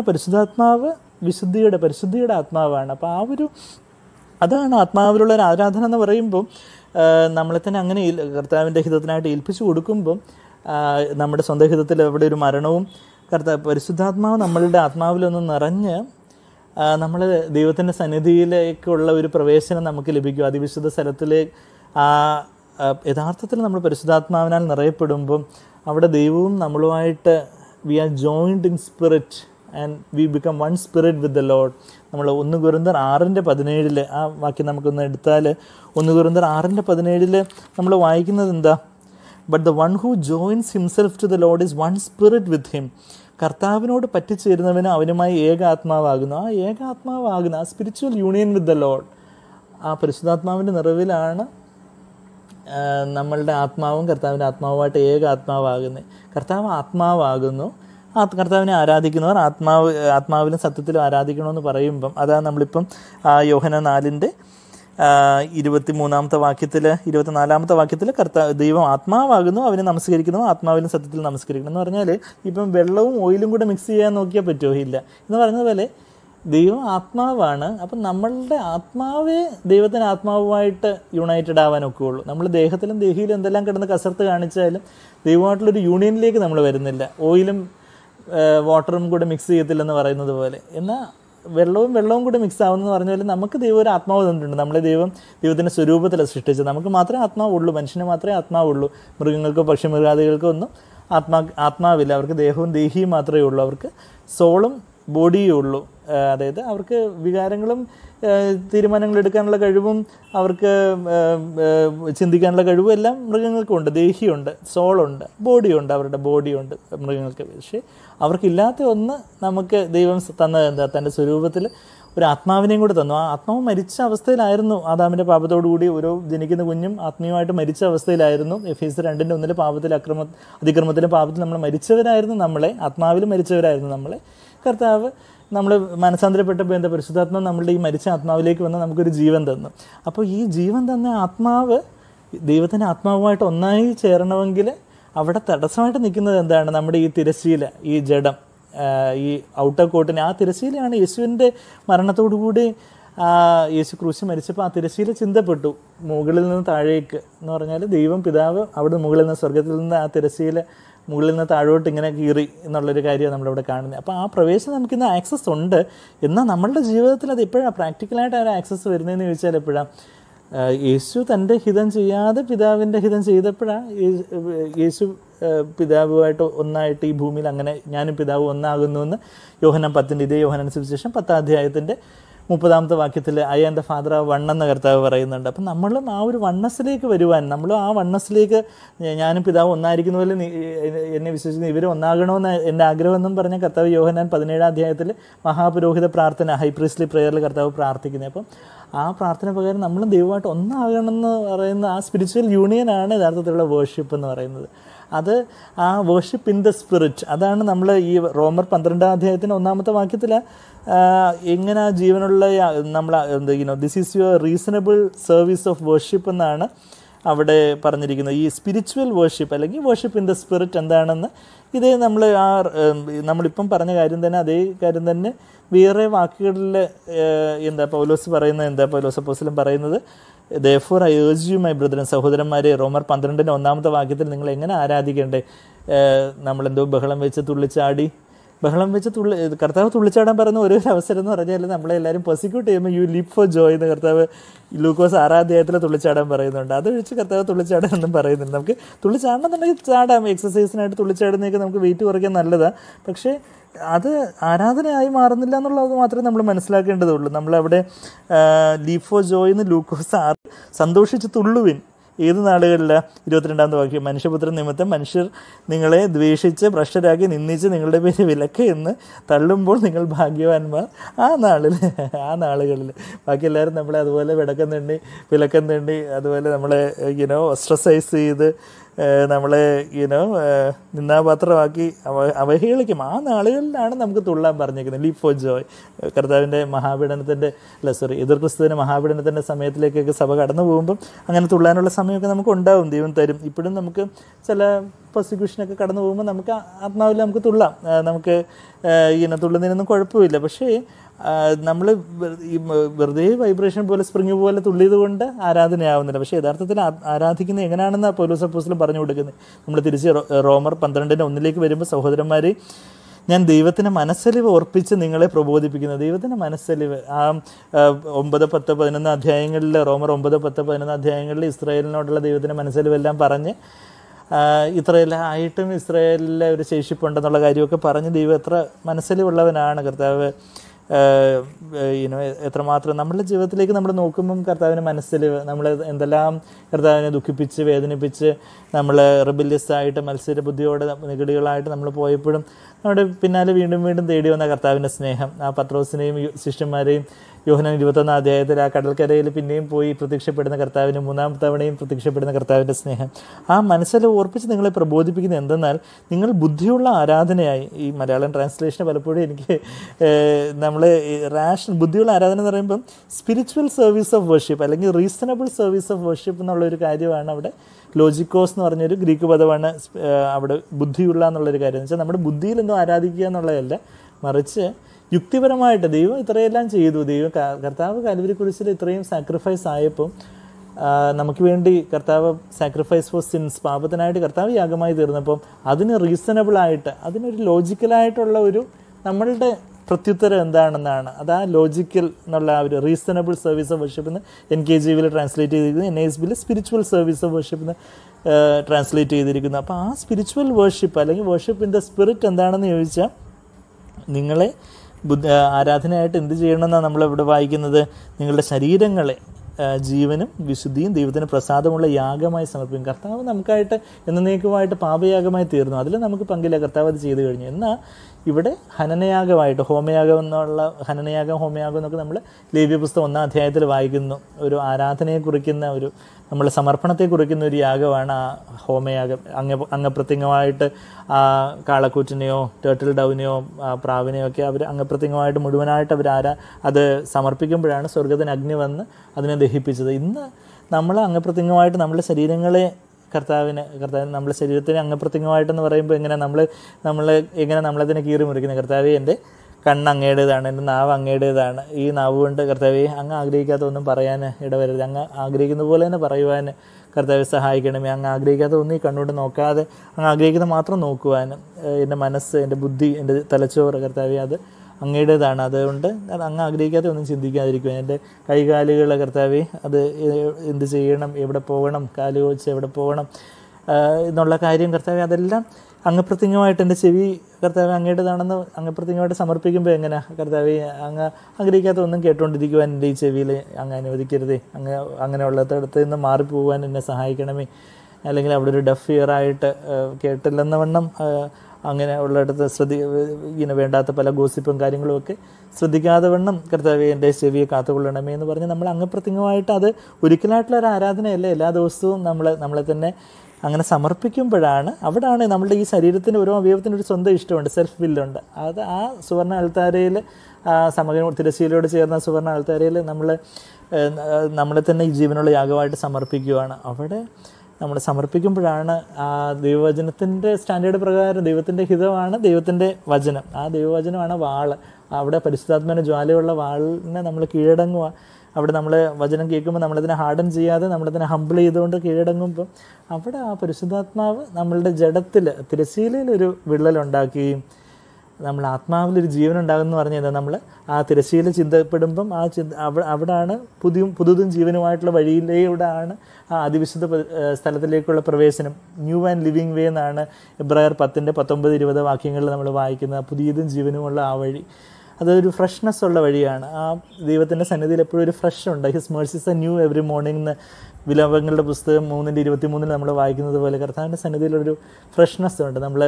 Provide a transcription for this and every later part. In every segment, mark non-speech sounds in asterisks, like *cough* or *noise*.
പരിശുദ്ധാത്മാവ് വിശുദ്ധിയുടെ പരിശുദ്ധിയുടെ ആത്മാവാണ്. അപ്പോൾ ആ ഒരു അതാണ് ആത്മാവിലുള്ള ഒരു ആരാധന എന്ന് പറയുമ്പോൾ നമ്മളെ തന്നെ അങ്ങനെ കർത്താവിന്റെ ഹിതത്തിനായിട്ട് ഏൽപ്പിച്ചു കൊടുക്കുമ്പം നമ്മുടെ സ്വന്തം ഹിതത്തിൽ എവിടെ ഒരു മരണവും കർത്താവ് പരിശുദ്ധാത്മാവ് നമ്മളുടെ ആത്മാവിലൊന്ന് നിറഞ്ഞ് നമ്മൾ ദൈവത്തിന്റെ സന്നിധിയിലേക്കുള്ള ഒരു പ്രവേശനം നമുക്ക് ലഭിക്കും. അതിവിശുദ്ധ സ്ഥലത്തിലെ ആ, യഥാർത്ഥത്തിൽ നമ്മൾ പരിശുദ്ധാത്മാവിനാൽ നിറയപ്പെടുമ്പം അവിടെ ദൈവവും നമ്മളുമായിട്ട് we are joined in spirit and we become one spirit with the Lord നമ്മൾ ഒന്ന് കുരുന്തർ ആറിന്റെ പതിനേഴിൽ ആ വാക്യം നമുക്കൊന്ന് എടുത്താൽ ഒന്ന് കുരുന്തർ ആറിന്റെ പതിനേഴിൽ നമ്മൾ വായിക്കുന്നത് എന്താ? But the one who joins himself to the Lord is one spirit with him കർത്താവിനോട് പറ്റിച്ചേരുന്നവന് അവനുമായി ഏക ആത്മാവാകുന്നു. ആ ഏക ഏകാത്മാവാകുന്ന ആ spiritual union with the Lord ആ പരിശുദ്ധാത്മാവിന്റെ നിറവിലാണ് നമ്മളുടെ ആത്മാവും കർത്താവിന്റെ ആത്മാവുമായിട്ട് ഏക ആത്മാവാകുന്നത് കർത്താവ് ആത്മാവാകുന്നു. ആ കർത്താവിനെ ആരാധിക്കുന്നവർ ആത്മാവ് ആത്മാവിലും സത്യത്തിലും ആരാധിക്കണമെന്ന് പറയുമ്പം അതാണ് നമ്മളിപ്പം യോഹന നാലിന്റെ ഇരുപത്തി മൂന്നാമത്തെ വാക്യത്തിൽ ഇരുപത്തി നാലാമത്തെ വാക്യത്തിൽ കർത്താ ദൈവം ആത്മാവാകുന്നു അവനെ നമസ്കരിക്കുന്നു ആത്മാവിലും സത്യത്തിൽ നമസ്കരിക്കണം എന്ന് പറഞ്ഞാൽ ഇപ്പം വെള്ളവും ഓയിലും കൂടെ മിക്സ് ചെയ്യാൻ നോക്കിയാൽ പറ്റുമോ ഇല്ല. എന്ന് പറഞ്ഞതുപോലെ ദൈവം ആത്മാവാണ് അപ്പം നമ്മളുടെ ആത്മാവേ ദൈവത്തിന് ആത്മാവുമായിട്ട് യുണൈറ്റഡ് ആവാനൊക്കെ ഉള്ളൂ നമ്മൾ ദേഹത്തിലും ദേഹിയിലും എന്തെല്ലാം കിടന്ന് കസർത്ത് കാണിച്ചാലും ദൈവമായിട്ടുള്ളൊരു യൂണിയനിലേക്ക് നമ്മൾ വരുന്നില്ല. ഓയിലും വാട്ടറും കൂടെ മിക്സ് ചെയ്യത്തില്ലെന്ന് പറയുന്നത് പോലെ. എന്നാൽ വെള്ളവും വെള്ളവും കൂടെ മിക്സ് ആവുമെന്ന് പറഞ്ഞാൽ നമുക്ക് ദൈവം ഒരു ആത്മാവ് തന്നിട്ടുണ്ട്. നമ്മളെ ദൈവം ദൈവത്തിന്റെ സ്വരൂപത്തിലാണ് സൃഷ്ടിച്ചത്. നമുക്ക് മാത്രമേ ആത്മാവുള്ളൂ. മനുഷ്യന് മാത്രമേ ആത്മാവുള്ളൂ. മൃഗങ്ങൾക്കോ പക്ഷി മൃഗാദികൾക്കോ ഒന്നും ആത്മാ ആത്മാവില്ല. അവർക്ക് ദേഹവും ദേഹിയും മാത്രമേ ഉള്ളൂ. അവർക്ക് സോളും ബോഡിയേ ഉള്ളൂ. അതായത് അവർക്ക് വികാരങ്ങളും തീരുമാനങ്ങൾ എടുക്കാനുള്ള കഴിവും അവർക്ക് ചിന്തിക്കാനുള്ള കഴിവും എല്ലാം മൃഗങ്ങൾക്കുണ്ട്. ദേഹിയുണ്ട് സോളുണ്ട് ബോഡിയുണ്ട് അവരുടെ ബോഡിയുണ്ട് മൃഗങ്ങൾക്ക്. പക്ഷേ അവർക്കില്ലാത്ത ഒന്ന് നമുക്ക് ദൈവം തന്നത് എന്താ തന്റെ സ്വരൂപത്തിൽ ഒരു ആത്മാവിനെയും കൂടി തന്നു. ആ ആത്മാവ് മരിച്ച അവസ്ഥയിലായിരുന്നു ആദാമിന്റെ പാപത്തോടുകൂടി ഓരോ ജനിക്കുന്ന കുഞ്ഞും ആത്മീയമായിട്ട് മരിച്ച അവസ്ഥയിലായിരുന്നു. എഫ് എസ് രണ്ടിന്റെ ഒന്നിലെ പാപത്തിൽ അക്രമ അതിക്രമത്തിലെ പാപത്തിൽ നമ്മൾ മരിച്ചവരായിരുന്നു നമ്മളെ ആത്മാവിൽ മരിച്ചവരായിരുന്നു നമ്മളെ. കർത്താവ് നമ്മൾ മനസാന്തരപ്പെട്ടപ്പോൾ എന്താ പരിശുദ്ധാത്മ നമ്മളുടെ ഈ മരിച്ച ആത്മാവിലേക്ക് വന്ന് നമുക്കൊരു ജീവൻ തന്നു. അപ്പോൾ ഈ ജീവൻ തന്ന ആത്മാവ് ദൈവത്തിന്റെ ആത്മാവുമായിട്ട് ഒന്നായി ചേരണമെങ്കിൽ അവിടെ തടസ്സമായിട്ട് നിൽക്കുന്നത് എന്താണ്? നമ്മുടെ ഈ തിരശ്ശീല ഈ ജഡം ഈ ഔട്ടർ കോട്ടിന് ആ തിരശ്ശീലയാണ് യേശുവിന്റെ മരണത്തോടുകൂടി യേശു ക്രൂശ് മരിച്ചപ്പോൾ ആ തിരശ്ശീല ചിന്തപ്പെട്ടു. മുകളിൽ നിന്ന് താഴേക്ക് എന്ന് പറഞ്ഞാൽ ദൈവം പിതാവ് അവിടെ മുകളിൽ നിന്ന് സ്വർഗത്തിൽ നിന്ന് ആ തിരശ്ശീല മുകളിൽ നിന്ന് താഴോട്ട് ഇങ്ങനെ കീറി എന്നുള്ളൊരു കാര്യമാണ് നമ്മളിവിടെ കാണുന്നത്. അപ്പോൾ ആ പ്രവേശനം നമുക്കിന്ന് ആക്സസ് ഉണ്ട്. എന്നാൽ നമ്മളുടെ ജീവിതത്തിൽ അത് എപ്പോഴാണ് പ്രാക്ടിക്കലായിട്ട് ആ ഒരു ആക്സസ് വരുന്നതെന്ന് ചോദിച്ചാൽ എപ്പോഴാണ്? യേശു തന്റെ ഹിതം ചെയ്യാതെ പിതാവിന്റെ ഹിതം ചെയ്തപ്പോഴാണ് യേശു പിതാവുമായിട്ട് ഒന്നായിട്ട് ഈ ഭൂമിയിൽ അങ്ങനെ ഞാനും പിതാവ് ഒന്നാകുന്നു എന്ന് യോഹനം പത്തിന്റെ ഇതേ യോഹനൻ സുവിശേഷം പത്താം അധ്യായത്തിന്റെ മുപ്പതാമത്തെ വാക്യത്തിൽ ഐ ദ ഫാദർ ആ വണ്ണെന്ന് കർത്താവ് പറയുന്നുണ്ട്. അപ്പം നമ്മളും ആ ഒരു വണ്ണസിലേക്ക് വരുവാൻ നമ്മളും ആ വണ്ണസിലേക്ക് ഞ- ഞാനും പിതാവ് ഒന്നായിരിക്കുന്ന പോലെ എന്നെ വിശ്വസിക്കുന്നു ഇവർ ഒന്നാകണമെന്ന് എന്റെ ആഗ്രഹം എന്നും പറഞ്ഞ കർത്താവ് യോഹനാൻ പതിനേഴാം അധ്യായത്തിൽ മഹാപുരോഹിത പ്രാർത്ഥന ഹൈപ്രീസ്ലി പ്രേയറിൽ കർത്താവ് പ്രാർത്ഥിക്കുന്നത് അപ്പം ആ പ്രാർത്ഥന പ്രകാരം നമ്മളും ദൈവമായിട്ട് ഒന്നാകണമെന്ന് പറയുന്ന ആ സ്പിരിച്വൽ യൂണിയനാണ് യഥാർത്ഥത്തിലുള്ള വേർഷിപ്പ് എന്ന് പറയുന്നത്. അത് ആ വേർഷിപ്പ് ഇൻ ദ സ്പിരിറ്റ് അതാണ് നമ്മൾ ഈ റോമർ പന്ത്രണ്ടാം അധ്യായത്തിന്റെ ഒന്നാമത്തെ വാക്യത്തിൽ എങ്ങനെ ആ ജീവനുള്ള നമ്മൾ എന്താ this is your reasonable service of worship എന്നാണ് അവിടെ പറഞ്ഞിരിക്കുന്നത്. ഈ സ്പിരിച്വൽ വേർഷിപ്പ് അല്ലെങ്കിൽ വേർഷിപ്പ് ഇൻ ദ സ്പിരിറ്റ് എന്താണെന്ന് ഇതേ നമ്മൾ ആ നമ്മളിപ്പം പറഞ്ഞ കാര്യം തന്നെ അതേ കാര്യം തന്നെ വേറെ വാക്കുകളിൽ എന്താ പൗലോസ് പറയുന്നത് എന്താ പൗലോസ് അപ്പോസിലും പറയുന്നത് therefore I urge you my brethren സഹോദരന്മാരെ റോമർ പന്ത്രണ്ടിന്റെ ഒന്നാമത്തെ വാക്യത്തിൽ നിങ്ങൾ എങ്ങനെ ആരാധിക്കേണ്ടേ? നമ്മളെന്തോ ബഹളം വെച്ച് തുള്ളിച്ചാടി. ബഹളം വെച്ച് തുള്ളി കർത്താവ് തുള്ളിച്ചാടാൻ പറയുന്ന ഒരു അവസരം എന്ന് പറഞ്ഞാൽ നമ്മളെല്ലാവരും പ്രോസിക്യൂട്ട് ചെയ്യുമ്പോൾ യു ലിപ് ഫോർ ജോയ് എന്ന് കർത്താവ് ലൂക്കോസ് ആറാം അധ്യായത്തിൽ തുള്ളിച്ചാടാൻ പറയുന്നുണ്ട്. അത് വെച്ച് കർത്താവ് തുള്ളിച്ചാടാൻ ഒന്നും പറയുന്നുണ്ട് നമുക്ക് തുള്ളിച്ചാടണമെന്നുണ്ടെങ്കിൽ ചാടാം. എക്സസൈസിനായിട്ട് തുള്ളിച്ചാടുന്നതൊക്കെ നമുക്ക് വെയിറ്റ് കുറയ്ക്കാൻ നല്ലതാണ് പക്ഷേ അത് ആരാധനയായി മാറുന്നില്ല എന്നുള്ളത് മാത്രമേ നമ്മൾ മനസ്സിലാക്കേണ്ടതുള്ളൂ. നമ്മളവിടെ ലീഫോ ജോയ് എന്ന് ലൂക്കോസ് ആറ് സന്തോഷിച്ച് തുള്ളുവിൻ. ഏത് നാടുകളിലാണ് ഇരുപത്തിരണ്ടാമത്തെ വാക്യം? മനുഷ്യപുത്ര നിമിത്തം മനുഷ്യർ നിങ്ങളെ ദ്വേഷിച്ച് ഭ്രഷ്ടരാക്കി നിന്ദിച്ച് നിങ്ങളുടെ പേര് വിലക്ക് എന്ന് തള്ളുമ്പോൾ നിങ്ങൾ ഭാഗ്യവാന്മാർ. ആ നാളിൽ ആ നാളുകളിൽ. ബാക്കി എല്ലാവരും നമ്മളെ അതുപോലെ വിടക്കം തണ്ടി വിലക്കം തണ്ടി അതുപോലെ നമ്മളെ ഇങ്ങനെ ഓസ്ട്രസൈസ് ചെയ്ത് നമ്മളെ യുനോ നിന്നാപാത്രമാക്കി അവ അവഹേളിക്കും. ആ നാളുകളിലാണ് നമുക്ക് തുള്ളാൻ പറഞ്ഞേക്കുന്നത് ലീപ് ഫോർ ജോയ് കർത്താവിന്റെ മഹാപീഡനത്തിന്റെ അല്ല സോറി എതിർ ക്രിസ്തുവിന്റെ മഹാപീഡനത്തിന്റെ സമയത്തിലേക്കൊക്കെ സഭ കടന്നു പോകുമ്പം അങ്ങനെ തുള്ളാനുള്ള സമയമൊക്കെ നമുക്ക് ഉണ്ടാവും. ദൈവം തരും. ഇപ്പോഴും നമുക്ക് ചില പ്രോസിക്യൂഷനൊക്കെ കടന്നു പോകുമ്പോൾ നമുക്ക് ആത്മാവിൽ നമുക്ക് തുള്ളാം. നമുക്ക് ഇങ്ങനെ തുള്ളുന്നതിനൊന്നും കുഴപ്പമില്ല. പക്ഷേ നമ്മൾ ഈ വെറുതെ വൈബ്രേഷൻ പോലെ സ്പ്രിങ് പോലെ തുള്ളിയത് കൊണ്ട് ആരാധനയാവുന്നില്ല. പക്ഷേ യഥാർത്ഥത്തിൽ ആരാധിക്കുന്നത് എങ്ങനെയാണെന്ന് പൗലോസ് അപ്പോസിലും പറഞ്ഞു കൊടുക്കുന്നത്. നമ്മൾ തിരിച്ച് റോമർ പന്ത്രണ്ടിന്റെ ഒന്നിലേക്ക് വരുമ്പോൾ സഹോദരന്മാർ ഞാൻ ദൈവത്തിന്റെ മനസ്സലിവ് ഓർപ്പിച്ച് നിങ്ങളെ പ്രബോധിപ്പിക്കുന്നു. ദൈവത്തിന്റെ മനസ്സലിവ്. ആ ഒമ്പത് പത്ത് പതിനൊന്ന് അധ്യായങ്ങളിൽ റോമർ ഒമ്പത് പത്ത് പതിനൊന്ന് അധ്യായങ്ങളിൽ ഇസ്രായേലിനോടുള്ള ദൈവത്തിന്റെ മനസ്സലിവെല്ലാം പറഞ്ഞ് ഇത്രയെല്ലാം ആയിട്ടും ഇസ്രായേലിലെ ഒരു ശേഷിപ്പുണ്ടെന്നുള്ള കാര്യമൊക്കെ പറഞ്ഞ് ദൈവം എത്ര മനസ്സിലുള്ളവനാണ് കർത്താവ് യുനോ എത്രമാത്രം നമ്മുടെ ജീവിതത്തിലേക്ക് നമ്മൾ നോക്കുമ്പം കർത്താവിന്റെ മനസ്സിൽ നമ്മൾ എന്തെല്ലാം കർത്താവിനെ ദുഃഖിപ്പിച്ച് വേദനിപ്പിച്ച് നമ്മൾ റിബല്യസ് ആയിട്ട് മത്സര ബുദ്ധിയോടെ നിഗടികളായിട്ട് നമ്മൾ പോയപ്പോഴും നമ്മുടെ പിന്നാലെ വീണ്ടും വീണ്ടും തേടി വന്ന കർത്താവിന്റെ സ്നേഹം. ആ പത്രോസിനെയും ശിഷ്യന്മാരെയും യോഹനൻ ഇരുപത്തൊന്നാം അധ്യായത്തിൽ ആ കടൽക്കരയിൽ പിന്നെയും പോയി പ്രത്യക്ഷപ്പെടുന്ന കർത്താവിന് മൂന്നാം തവണയും പ്രത്യക്ഷപ്പെടുന്ന കർത്താവിന്റെ സ്നേഹം. ആ മനസ്സിൽ ഓർപ്പിച്ച് നിങ്ങളെ പ്രബോധിപ്പിക്കുന്ന എന്തെന്നാൽ നിങ്ങൾ ബുദ്ധിയുള്ള ആരാധനയായി. ഈ മലയാളം ട്രാൻസ്ലേഷൻ പലപ്പോഴും എനിക്ക് നമ്മൾ റാഷൻ ബുദ്ധിയുള്ള ആരാധന എന്ന് പറയുമ്പം സ്പിരിച്വൽ സർവീസ് ഓഫ് വർഷിപ്പ് അല്ലെങ്കിൽ റീസണബിൾ സർവീസ് ഓഫ് വർഷിപ്പ് ഒരു കാര്യമാണ് അവിടെ. ലോജിക്കോസ് എന്ന് പറഞ്ഞൊരു ഗ്രീക്ക് പദമാണ് അവിടെ ബുദ്ധിയുള്ള എന്നുള്ളൊരു കാര്യം. എന്ന് വെച്ചാൽ നമ്മുടെ ബുദ്ധിയിലൊന്നും ആരാധിക്കുക എന്നുള്ളതല്ല. മറിച്ച് യുക്തിപരമായിട്ട് ദൈവം ഇത്രയെല്ലാം ചെയ്തു. ദൈവം കർത്താവ് കലവരി കുറിച്ചിൽ ഇത്രയും സാക്രിഫൈസ് ആയപ്പോൾ നമുക്ക് വേണ്ടി കർത്താവ് സാക്രിഫൈസ് ഫോർ സിൻസ് പാപത്തിനായിട്ട് കർത്താവ് യാഗമായി തീർന്നപ്പം അതിന് റീസണബിളായിട്ട് അതിനൊരു ലോജിക്കലായിട്ടുള്ള ഒരു നമ്മളുടെ പ്രത്യുത്തരം എന്താണെന്നാണ്. അത് ആ ലോജിക്കൽ എന്നുള്ള ആ ഒരു റീസണബിൾ സർവീസ് ഓഫ് വർഷിപ്പ് എന്ന് എൻ കെ ജി വിയിൽ ട്രാൻസ്ലേറ്റ് ചെയ്തിരിക്കുന്നു എൻ എസ് ബിയിൽ സ്പിരിച്വൽ സർവീസ് ഓഫ് വർഷിപ്പ് എന്ന് ട്രാൻസ്ലേറ്റ് ചെയ്തിരിക്കുന്നു. അപ്പോൾ ആ സ്പിരിച്വൽ വേർഷിപ്പ് അല്ലെങ്കിൽ വേർഷിപ്പ് ഇൻ ദ സ്പിരിറ്റ് എന്താണെന്ന് ചോദിച്ചാൽ നിങ്ങളെ ബുദ്ധ ആരാധനയായിട്ട് എന്ത് ചെയ്യണമെന്നാണ് നമ്മളിവിടെ വായിക്കുന്നത്. നിങ്ങളുടെ ശരീരങ്ങളെ ജീവനും വിശുദ്ധിയും ദൈവത്തിന് പ്രസാദമുള്ള യാഗമായി സമർപ്പിക്കും. കർത്താവ് നമുക്കായിട്ട് എന്നേക്കുമായിട്ട് പാപയാഗമായി തീർന്നു. അതിൽ നമുക്ക് പങ്കില്ല. കർത്താവ് അത് ചെയ്തു കഴിഞ്ഞു. എന്നാൽ ഇവിടെ ഹനനയാഗമായിട്ട് ഹോമയാഗം എന്നുള്ള ഹനനയാഗം ഹോമയാഗം എന്നൊക്കെ നമ്മൾ ലേവ്യ പുസ്തകം ഒന്നാം അധ്യായത്തിൽ വായിക്കുന്നു. ഒരു ആരാധനയെ കുറിക്കുന്ന ഒരു നമ്മൾ സമർപ്പണത്തെ കുറിക്കുന്ന ഒരു യാഗമാണ് ആ ഹോമയാഗം. അങ്ങ അംഗപ്രത്യംഗമായിട്ട് ആ കാളക്കൂറ്റിനെയോ ടേർട്ടിൽ ഡൗവിനെയോ ആ പ്രാവിനെയോ ഒക്കെ അവർ അംഗപ്രത്യംഗമായിട്ട് മുഴുവനായിട്ട് അവർ ആരാ അത് സമർപ്പിക്കുമ്പോഴാണ് സ്വർഗത്തിന് അഗ്നി വന്ന് അതിനെ ദഹിപ്പിച്ചത്. ഇന്ന് നമ്മൾ അംഗപ്രത്യംഗമായിട്ട് നമ്മുടെ ശരീരങ്ങളെ കർത്താവിന് കർത്താവിന് നമ്മുടെ ശരീരത്തിന് അംഗപ്രത്യംഗമായിട്ടെന്ന് പറയുമ്പോൾ എങ്ങനെ നമ്മൾ നമ്മൾ എങ്ങനെ നമ്മളതിനെ കീറി മുറിക്കുന്നത് കർത്താവ് എന്റെ കണ്ണ് അങ്ങയുടേതാണ് എന്റെ നാവ് അങ്ങയുടേതാണ്. ഈ നാവ് കൊണ്ട് കർത്താവെ അങ്ങ് ആഗ്രഹിക്കാത്ത ഒന്നും പറയാൻ ഇടവരരുത്. അങ്ങ് ആഗ്രഹിക്കുന്ന പോലെ തന്നെ പറയുവാൻ കർത്താവെ സഹായിക്കണമേ. അങ്ങ് ആഗ്രഹിക്കാത്ത ഒന്നും ഈ കണ്ണുകൊണ്ട് നോക്കാതെ അങ്ങ് ആഗ്രഹിക്കുന്നത് മാത്രം നോക്കുവാനും. എന്റെ മനസ്സ് എന്റെ ബുദ്ധി എന്റെ തലച്ചോറ് കർത്താവെ അത് അങ്ങയുടേതാണ്. അതുകൊണ്ട് അത് അങ്ങ് ആഗ്രഹിക്കാതെ ഒന്നും ചിന്തിക്കാതിരിക്കുക എന്റെ കൈകാലുകളെ കർത്താവെ അത് എന്ത് ചെയ്യണം എവിടെ പോകണം കാൽ വെച്ച് എവിടെ പോകണം എന്നുള്ള കാര്യം കർത്താവെ അതെല്ലാം അംഗപ്രത്യംഗമായിട്ട് എന്റെ ചെവി കർത്താവ് അങ്ങയുടേതാണെന്ന് അംഗപ്രത്യംഗമായിട്ട് സമർപ്പിക്കുമ്പോൾ എങ്ങനെ കർത്താവ് അങ്ങ് ആഗ്രഹിക്കാത്ത ഒന്നും കേട്ടുകൊണ്ടിരിക്കുവാൻ എന്റെ ഈ ചെവിയിൽ അങ്ങ് അനുവദിക്കരുതേ. അങ്ങ് അങ്ങനെയുള്ളിടത്ത് നിന്ന് മാറിപ്പോകാൻ എന്നെ സഹായിക്കണമേ. അല്ലെങ്കിൽ അവിടെ ഒരു ഡഫ് ആഹ് കേട്ടില്ലെന്ന വണ്ണം അങ്ങനെ ഉള്ളിടത്ത് ശ്രദ്ധി ഇങ്ങനെ വേണ്ടാത്ത പല ഗോസിപ്പും കാര്യങ്ങളും ഒക്കെ ശ്രദ്ധിക്കാതെ വണ്ണം കർത്താവ് എന്റെ ചെവിയെ കാത്തുകൊള്ളണമേ എന്ന് പറഞ്ഞ് നമ്മൾ അംഗപ്രത്യംഗമായിട്ട് അത് ഒരിക്കലായിട്ടുള്ള ഒരു ആരാധനയല്ല? എല്ലാ ദിവസവും നമ്മൾ നമ്മളെ തന്നെ അങ്ങനെ സമർപ്പിക്കുമ്പോഴാണ് അവിടാണ് നമ്മുടെ ഈ ശരീരത്തിന്റെ ഓരോ അവയവത്തിന് ഒരു സ്വന്തം ഇഷ്ടമുണ്ട് സെൽഫ് വില്ലുണ്ട് അത് ആ സുവർണ അൾത്താരയിൽ സമഗ്ര തിരശ്ശീലയോട് ചേർന്ന സുവർണ അൾത്താരയിൽ നമ്മൾ നമ്മളെ തന്നെ ഈ ജീവനുള്ള യാഗമായിട്ട് സമർപ്പിക്കുകയാണ് അവിടെ നമ്മൾ സമർപ്പിക്കുമ്പോഴാണ് ആ ദൈവവചനത്തിന്റെ സ്റ്റാൻഡേർഡ് പ്രകാരം ദൈവത്തിന്റെ ഹിതമാണ് ദൈവത്തിന്റെ വചനം. ആ ദൈവവചനമാണ് വാൾ അവിടെ പരിശുദ്ധാത്മന ജ്വാലയുള്ള വാളിനെ നമ്മൾ കീഴടങ്ങുക. അവിടെ നമ്മൾ വചനം കേൾക്കുമ്പോൾ നമ്മളതിനെ ഹാർഡൻ ചെയ്യാതെ നമ്മളതിനെ ഹംബിൾ ചെയ്തുകൊണ്ട് കീഴടങ്ങുമ്പോൾ അവിടെ ആ പരിശുദ്ധാത്മാവ് നമ്മളുടെ ജഡത്തിൽ തിരശീലയിലൊരു വിള്ളലുണ്ടാക്കുകയും നമ്മൾ ആത്മാവിലൊരു ജീവൻ ഉണ്ടാകുമെന്ന് പറഞ്ഞാൽ നമ്മൾ ആ തിരശ്ശീല ചിന്തപ്പെടുമ്പം ആ ചിന്ത അവ അവിടാണ് പുതിയും പുതുതും ജീവനുമായിട്ടുള്ള വഴിയിലൂടെയാണ് ആ അതിവിശുദ്ധ സ്ഥലത്തിലേക്കുള്ള പ്രവേശനം. ന്യൂ ആൻഡ് ലിവിങ് വേ എന്നാണ് എബ്രായർ പത്തിന്റെ പത്തൊമ്പത് ഇരുപത് വാക്യങ്ങളിൽ നമ്മൾ വായിക്കുന്ന പുതിയതും ജീവനുമുള്ള ആ വഴി. അതൊരു ഫ്രഷ്നെസ് ഉള്ള വഴിയാണ്. ആ ദൈവത്തിന്റെ സന്നിധിയിൽ എപ്പോഴും ഒരു ഫ്രഷ് ഉണ്ട്. His mercies are new every morning എന്ന് വിലപങ്ങളുടെ പുസ്തകം മൂന്നിന്റെ ഇരുപത്തി മൂന്നിൽ നമ്മൾ വായിക്കുന്നത് പോലെ കർത്താവിന്റെ സന്നിധിയിലൊരു ഫ്രഷ്നെസ് ഉണ്ട്. നമ്മൾ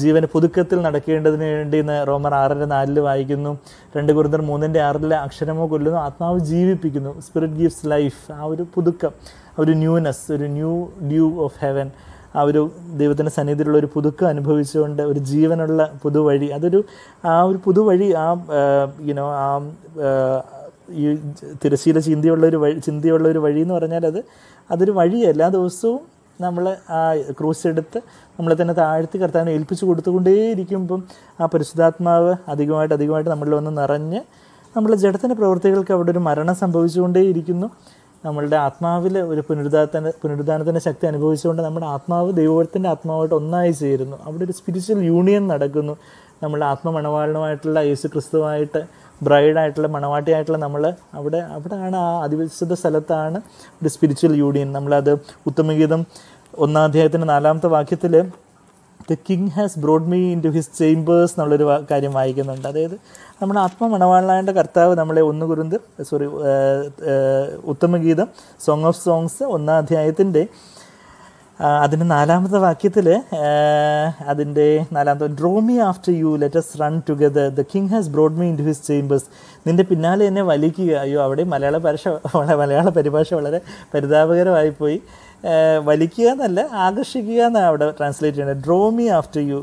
ജീവന് പുതുക്കത്തിൽ നടക്കേണ്ടതിന് വേണ്ടി എന്ന് റോമർ ആറിന്റെ നാലിൽ വായിക്കുന്നു. രണ്ട് കുറുന്തർ മൂന്നിന്റെ ആറിൽ അക്ഷരമോ കൊല്ലുന്നു. ആത്മാവ് ജീവിപ്പിക്കുന്നു. സ്പിരിറ്റ് ഗീവ്സ് ലൈഫ് ആ ഒരു പുതുക്കം ഒരു ന്യൂനെസ് ഒരു ന്യൂ ഡ്യൂ ഓഫ് ഹെവൻ ആ ഒരു ദൈവത്തിന്റെ സന്നിധിയിലുള്ള ഒരു പുതുക്കം അനുഭവിച്ചുകൊണ്ട് ഒരു ജീവനുള്ള പുതുവഴി. അതൊരു ആ ഒരു പുതുവഴി ആ യുനോ ആ, ഈ തിരശീല ചിന്തയുള്ളൊരു വഴി ചിന്തയുള്ളൊരു വഴി എന്ന് പറഞ്ഞാൽ അത് അതൊരു വഴി എല്ലാ ദിവസവും നമ്മൾ ആ ക്രൂസ് എടുത്ത് നമ്മളെ തന്നെ താഴ്ത്തി കർത്താവിനെ ഏൽപ്പിച്ചു കൊടുത്തുകൊണ്ടേയിരിക്കുമ്പം ആ പരിശുദ്ധാത്മാവ് അധികമായിട്ട് അധികമായിട്ട് നമ്മളിൽ വന്ന് നിറഞ്ഞ് നമ്മളെ ജഡത്തിന്റെ പ്രവൃത്തികൾക്ക് അവിടെ ഒരു മരണം സംഭവിച്ചുകൊണ്ടേയിരിക്കുന്നു. നമ്മളുടെ ആത്മാവിൽ ഒരു പുനരുദ്ധാന പുനരുദ്ധാനത്തിന്റെ ശക്തി അനുഭവിച്ചുകൊണ്ട് നമ്മുടെ ആത്മാവ് ദൈവത്തിന്റെ ആത്മാവായിട്ട് ഒന്നായി ചേരുന്നു. അവിടെ ഒരു സ്പിരിച്വൽ യൂണിയൻ നടക്കുന്നു. നമ്മുടെ ആത്മമണവാളനുമായിട്ടുള്ള യേശു ക്രിസ്തുവായിട്ട് ബ്രൈഡായിട്ടുള്ള മണവാട്ടിയായിട്ടുള്ള നമ്മൾ അവിടെ അവിടെയാണ് ആ അതിവിശുദ്ധ സ്ഥലത്താണ് ഒരു സ്പിരിച്വൽ യൂണിയൻ നമ്മളത് ഉത്തമഗീതം ഒന്നാം അധ്യായത്തിന്റെ നാലാമത്തെ വാക്യത്തിൽ the king has brought me into his chambers എന്നുള്ളൊരു കാര്യം വായിക്കുന്നുണ്ട്. അതായത് നമ്മുടെ ആത്മമണവാളനായ കർത്താവ് നമ്മളെ ഒന്ന് കുരുന്ത് സോറി ഉത്തമഗീതം സോങ് ഓഫ് സോങ്സ് ഒന്നാം അധ്യായത്തിന്റെ അതിന്റെ നാലാമത്തെ വാക്യത്തിൽ അതിന്റെ നാലാമത്തെ draw me after you let us run together the king has brought me into his chambers നിന്റെ പിന്നാലെ എന്നെ വലിക്കുക അയ്യോ അവിടെ മലയാള പരിഷ മലയാള പരിഭാഷ വളരെ പരിതാപകരമായിപ്പോയി. വലിക്കുക എന്നല്ല ആകർഷിക്കുക എന്നാണ് അവിടെ ട്രാൻസ്ലേറ്റ് ചെയ്യുന്നത്. ഡ്രോ മീ ആഫ്റ്റർ യു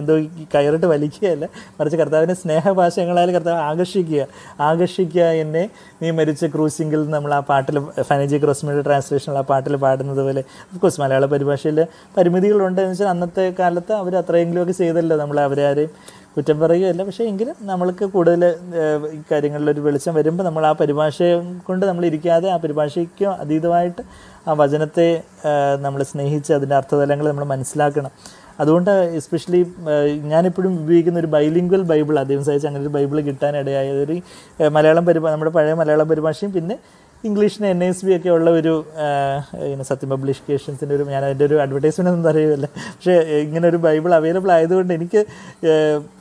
എന്തോ കയറിട്ട് വലിക്കുകയല്ല മറിച്ച് കർത്താവിന്റെ സ്നേഹഭാഷങ്ങളായാലും കർത്താവ് ആകർഷിക്കുക. ആകർഷിക്കുക എന്നെ. നീ മരിച്ച ക്രൂസിംഗിൽ നമ്മൾ ആ പാട്ടിൽ ഫനജി ക്രോസ്മിയുടെ ട്രാൻസ്ലേഷനിൽ ആ പാട്ടിൽ പാടുന്നത് പോലെ. ഓഫ്കോഴ്സ് മലയാള പരിഭാഷയിൽ പരിമിതികളുണ്ട് എന്ന് വെച്ചാൽ അന്നത്തെ കാലത്ത് അവർ അത്രയെങ്കിലുമൊക്കെ ചെയ്തല്ലോ നമ്മൾ അവരെ ആരെയും കുറ്റം പറയുകയല്ല. പക്ഷേ എങ്കിലും നമ്മൾക്ക് കൂടുതൽ ഈ കാര്യങ്ങളിലൊരു വെളിച്ചം വരുമ്പോൾ നമ്മൾ ആ പരിഭാഷയെ കൊണ്ട് നമ്മൾ ഇരിക്കാതെ ആ പരിഭാഷയ്ക്ക് അതീതമായിട്ട് ആ വചനത്തെ നമ്മൾ സ്നേഹിച്ച് അതിന്റെ അർത്ഥതലങ്ങൾ നമ്മൾ മനസ്സിലാക്കണം. അതുകൊണ്ട് എസ്പെഷ്യലി ഞാനെപ്പോഴും ഉപയോഗിക്കുന്ന ഒരു ബൈലിംഗ്വൽ ബൈബിൾ അദ്ദേഹം സഹിച്ച് അങ്ങനെ ഒരു ബൈബിൾ കിട്ടാനിടയായത് ഒരു മലയാളം പരിഭാ നമ്മുടെ പഴയ മലയാളം പരിഭാഷയും പിന്നെ ഇംഗ്ലീഷിന് എൻ എസ് ബി ഒക്കെ ഉള്ള ഒരു ഇങ്ങനെ സത്യം പബ്ലിക്കേഷൻസിന്റെ ഒരു ഞാൻ അതിന്റെ ഒരു അഡ്വർടൈസ്മെന്റ് ഒന്നും അറിയില്ല പക്ഷേ ഇങ്ങനെ ഒരു ബൈബിൾ അവൈലബിൾ ആയതുകൊണ്ട് എനിക്ക്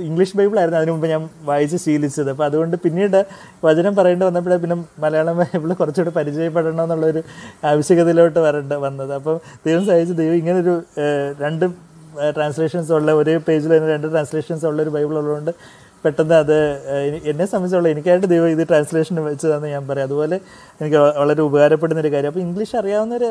ഇംഗ്ലീഷ് ബൈബിൾ ആയിരുന്നു അതിന് മുമ്പ് ഞാൻ വായിച്ച് ശീലിച്ചത്. അപ്പോൾ അതുകൊണ്ട് പിന്നീട് വചനം പറയേണ്ടി വന്നപ്പോഴേ പിന്നെ മലയാളം ബൈബിൾ കുറച്ചുകൂടെ പരിചയപ്പെടണം എന്നുള്ളൊരു ആവശ്യകതയിലോട്ട് വരേണ്ട വന്നത്. അപ്പം ദൈവം സഹായിച്ച് ദൈവം ഇങ്ങനൊരു രണ്ട് ട്രാൻസ്ലേഷൻസ് ഉള്ള ഒരേ പേജിൽ തന്നെ രണ്ട് ട്രാൻസ്ലേഷൻസ് ഉള്ള ഒരു ബൈബിൾ ഉള്ളതുകൊണ്ട് പെട്ടെന്ന് അത് എന്നെ സംബന്ധിച്ചോളം എനിക്കായിട്ട് ദൈവം ഇത് ട്രാൻസ്ലേഷൻ വെച്ചതെന്ന് ഞാൻ പറയാം. അതുപോലെ എനിക്ക് വളരെ ഉപകാരപ്പെടുന്ന ഒരു കാര്യം. അപ്പോൾ ഇംഗ്ലീഷ് അറിയാവുന്നവർ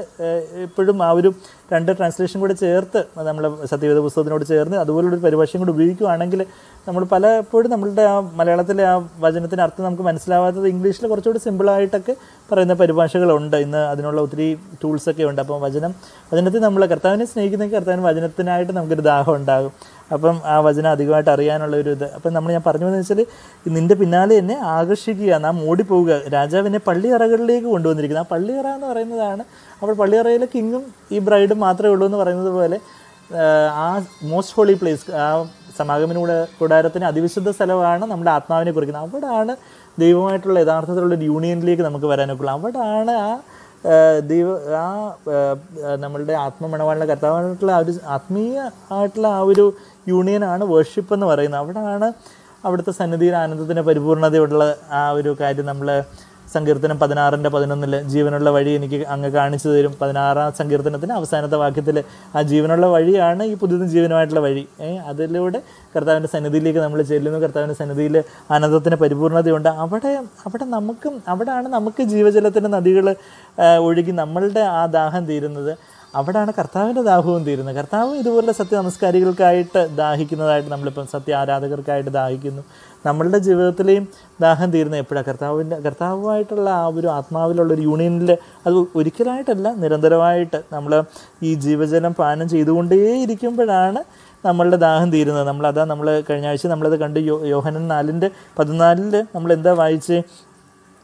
എപ്പോഴും ആ ഒരു രണ്ട് ട്രാൻസ്ലേഷൻ കൂടെ ചേർത്ത് നമ്മളെ സത്യവേദ പുസ്തകത്തിനോട് ചേർന്ന് അതുപോലുള്ളൊരു പരിഭാഷയും കൂടെ ഉപയോഗിക്കുകയാണെങ്കിൽ നമ്മൾ പലപ്പോഴും നമ്മളുടെ ആ മലയാളത്തിലെ ആ വചനത്തിന്റെ അർത്ഥം നമുക്ക് മനസ്സിലാവാത്തത് ഇംഗ്ലീഷിൽ കുറച്ചുകൂടി സിമ്പിളായിട്ടൊക്കെ പറയുന്ന പരിഭാഷകളുണ്ട്. ഇന്ന് അതിനുള്ള ഒത്തിരി ടൂൾസൊക്കെ ഉണ്ട്. അപ്പം വചനം വചനത്തിൽ നമ്മൾ കർത്താവിനെ സ്നേഹിക്കുന്നെങ്കിൽ കർത്താവിന് വചനത്തിനായിട്ട് നമുക്കൊരു ദാഹം ഉണ്ടാകും. അപ്പം ആ വചനം അധികമായിട്ട് അറിയാനുള്ള ഒരു ഇത്. അപ്പം നമ്മൾ ഞാൻ പറഞ്ഞു എന്ന് വെച്ചാൽ നിന്റെ പിന്നാലെ എന്നെ ആകർഷിക്കുക നാം ഓടിപ്പോവുക. രാജാവിനെ പള്ളിയറകളിലേക്ക് കൊണ്ടുവന്നിരിക്കുന്നത് ആ പള്ളിയറ എന്ന് പറയുന്നതാണ് അപ്പോൾ പള്ളിയറയിലെ കിങ്ങും ഈ ബ്രൈഡും മാത്രമേ ഉള്ളൂ എന്ന് പറയുന്നത് പോലെ ആ മോസ്റ്റ് ഹോളി പ്ലേസ് ആ സമാഗമന കൂടെ കൂടാരത്തിന് അതിവിശുദ്ധ സ്ഥലമാണ് നമ്മുടെ ആത്മാവിനെ കുറിക്കുന്നത്. അവിടാണ് ദൈവമായിട്ടുള്ള യഥാർത്ഥത്തിലുള്ള ഒരു യൂണിയനിലേക്ക് നമുക്ക് വരാനൊക്കെ ഉള്ളൂ അവിടാണ് ആ ദൈവ ആ നമ്മളുടെ ആത്മമണവാളിന്റെ കർത്താവായിട്ടുള്ള ആ ഒരു ആത്മീയ ആയിട്ടുള്ള ആ ഒരു യൂണിയനാണ് വേർഷിപ്പ് എന്ന് പറയുന്നത്. അവിടാണ് അവിടുത്തെ സന്നിധിയിൽ ആനന്ദത്തിന്റെ പരിപൂർണതയുള്ള ആ ഒരു കാര്യം നമ്മൾ സങ്കീർത്തനം പതിനാറിന്റെ പതിനൊന്നിൽ ജീവനുള്ള വഴി എനിക്ക് അങ്ങ് കാണിച്ചു തരും. പതിനാറാം സങ്കീർത്തനത്തിന് അവസാനത്തെ വാക്യത്തിൽ ആ ജീവനുള്ള വഴിയാണ് ഈ പുതിയ ജീവനുമായിട്ടുള്ള വഴി. അതിലൂടെ കർത്താവിന്റെ സന്നിധിയിലേക്ക് നമ്മൾ ചെല്ലുന്നു. കർത്താവിന്റെ സന്നിധിയിൽ ആനന്ദത്തിന് പരിപൂർണതയുണ്ട്. അവിടെ അവിടെ നമുക്കും അവിടെയാണ് നമുക്ക് ജീവജലത്തിന്റെ നദികൾ ഒഴുകി നമ്മളുടെ ആ ദാഹം തീരുന്നത്. അവിടെയാണ് കർത്താവിന്റെ ദാഹവും തീരുന്നത്. കർത്താവ് ഇതുപോലെ സത്യ നമസ്കാരികൾക്കായിട്ട് ദാഹിക്കുന്നതായിട്ട് നമ്മളിപ്പം സത്യ ആരാധകർക്കായിട്ട് ദാഹിക്കുന്നു. നമ്മളുടെ ജീവിതത്തിലെയും ദാഹം തീരുന്ന എപ്പോഴാണ് കർത്താവിന്റെ കർത്താവുമായിട്ടുള്ള ആ ഒരു ആത്മാവിലുള്ള ഒരു യൂണിയനിൽ അത് ഒരിക്കലായിട്ടല്ല നിരന്തരമായിട്ട് നമ്മൾ ഈ ജീവജലം പാനം ചെയ്തുകൊണ്ടേയിരിക്കുമ്പോഴാണ് നമ്മളുടെ ദാഹം തീരുന്നത്. നമ്മളതാ നമ്മൾ കഴിഞ്ഞ ആഴ്ച നമ്മളത് കണ്ട് യോ യോഹനൻ നാലിന്റെ പതിനാലിൽ നമ്മൾ എന്താ വായിച്ച്?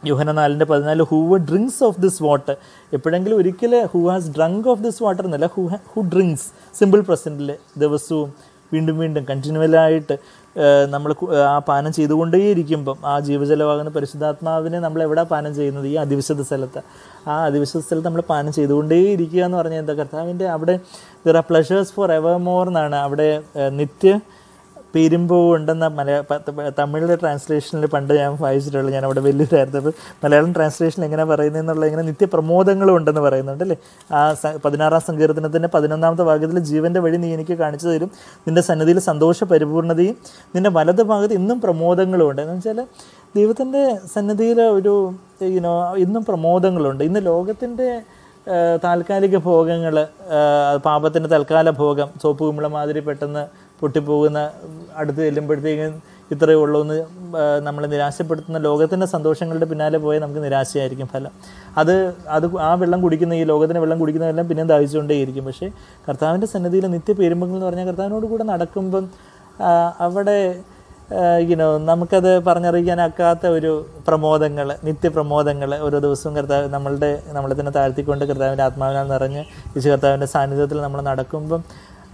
യോഹന നാലിന്റെ പതിനാല് who drinks of this water എപ്പോഴെങ്കിലും ഒരിക്കൽ who has drunk of this water എന്നല്ല ഹൂ ഹു ഡ്രിങ്ക്സ് സിമ്പിൾ പ്രസന്റിൽ ദിവസവും വീണ്ടും വീണ്ടും കണ്ടിന്യൂവലായിട്ട് നമ്മൾ ആ പാനം ചെയ്തുകൊണ്ടേയിരിക്കുമ്പം ആ ജീവജലമാകുന്ന പരിശുദ്ധാത്മാവിനെ നമ്മൾ എവിടെ പാനം ചെയ്യുന്നത്? ഈ അതിവിശുദ്ധ സ്ഥലത്ത്. ആ അതിവിശുദ്ധ സ്ഥലത്ത് നമ്മൾ പാനം ചെയ്തുകൊണ്ടേയിരിക്കുക എന്ന് പറഞ്ഞാൽ എന്താ? കർത്താവിന്റെ അവിടെ there are pleasures forevermore എന്നാണ്. അവിടെ നിത്യ പെരുമ്പോ ഉണ്ടെന്ന മലയാള തമിഴിലെ ട്രാൻസ്ലേഷനിൽ പണ്ട് ഞാൻ വായിച്ചിട്ടുള്ളൂ ഞാൻ അവിടെ വലിയൊരായിരുന്നപ്പോൾ മലയാളം ട്രാൻസ്ലേഷനിൽ എങ്ങനെ പറയുന്നതെന്നുള്ള ഇങ്ങനെ നിത്യപ്രമോദങ്ങളും ഉണ്ടെന്ന് പറയുന്നുണ്ട് അല്ലേ? ആ പതിനാറാം സങ്കീർത്തനത്തിന്റെ പതിനൊന്നാമത്തെ ഭാഗത്തിൽ ജീവന്റെ വഴി നീ എനിക്ക് കാണിച്ചു തരും. നിന്റെ സന്നിധിയിൽ സന്തോഷ പരിപൂർണതയും നിന്റെ വലത് ഭാഗത്ത് ഇന്നും പ്രമോദങ്ങളും ഉണ്ട്. എന്ന് വെച്ചാൽ ദൈവത്തിന്റെ സന്നിധിയിൽ ഒരു യുനോ ഇന്നും പ്രമോദങ്ങളുണ്ട്. ഇന്ന് ലോകത്തിന്റെ താൽക്കാലിക ഭോഗങ്ങൾ പാപത്തിന്റെ തൽക്കാല ഭോഗം സോപ്പ് കുമ്പള മാതിരി പെട്ടെന്ന് പൊട്ടിപ്പോകുന്ന അടുത്ത് ചെല്ലുമ്പോഴത്തേക്കും ഇത്രയേ ഉള്ളൂ എന്ന് നമ്മളെ നിരാശപ്പെടുത്തുന്ന ലോകത്തിന്റെ സന്തോഷങ്ങളുടെ പിന്നാലെ പോയാൽ നമുക്ക് നിരാശയായിരിക്കും ഫലം. അത് അത് ആ വെള്ളം കുടിക്കുന്ന ഈ ലോകത്തിന്റെ വെള്ളം കുടിക്കുന്നതെല്ലാം പിന്നെ ദാഹിച്ചുകൊണ്ടേയിരിക്കും. പക്ഷേ കർത്താവിന്റെ സന്നിധിയിൽ നിത്യ പെരുമ്പങ്ങൾ എന്ന് പറഞ്ഞാൽ കർത്താവിനോട് കൂടെ നടക്കുമ്പം അവിടെ യുനോ നമുക്കത് പറഞ്ഞറിയിക്കാനാക്കാത്ത ഒരു പ്രമോദങ്ങൾ നിത്യപ്രമോദങ്ങൾ ഓരോ ദിവസവും കർത്താവ് നമ്മളുടെ നമ്മളെ തന്നെ താഴ്ത്തിക്കൊണ്ട് കർത്താവിന്റെ ആത്മാവിനാൽ നിറഞ്ഞ് വിശു കർത്താവിന്റെ സാന്നിധ്യത്തിൽ നമ്മൾ നടക്കുമ്പം